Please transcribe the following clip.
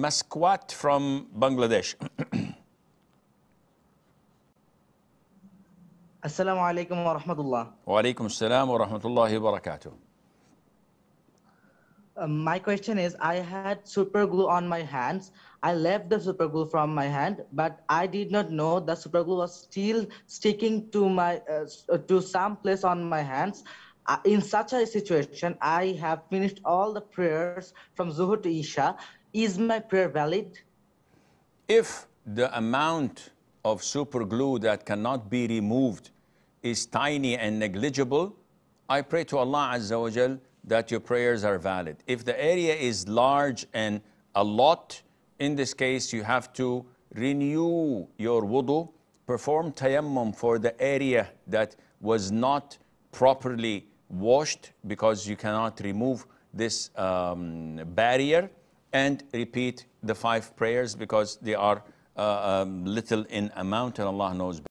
Masquat from Bangladesh. Assalamu alaikum wa rahmatullah. Wa alaikum assalam wa rahmatullahi wa barakatuh. Uh, my question is I had super glue on my hands. I left the super glue from my hand, but I did not know the super glue was still sticking to my uh, uh to some place on my hands. Uh, in such a situation, I have finished all the prayers from Zuhur to Isha. Is my prayer valid? If the amount of super glue that cannot be removed is tiny and negligible, I pray to Allah Azza wa Jal that your prayers are valid. If the area is large and a lot, in this case, you have to renew your wudu, perform tayammum for the area that was not properly washed because you cannot remove this um, barrier and repeat the five prayers because they are uh, um, little in amount and Allah knows